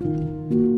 Música